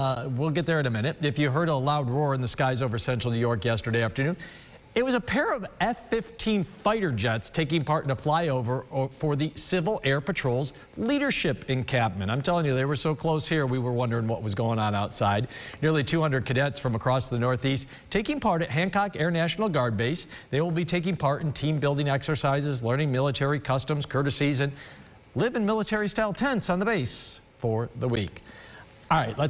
Uh, we'll get there in a minute. If you heard a loud roar in the skies over central New York yesterday afternoon, it was a pair of F-15 fighter jets taking part in a flyover for the Civil Air Patrol's leadership encampment. I'm telling you, they were so close here, we were wondering what was going on outside. Nearly 200 cadets from across the Northeast taking part at Hancock Air National Guard Base. They will be taking part in team building exercises, learning military customs, courtesies, and live in military-style tents on the base for the week. All right, let's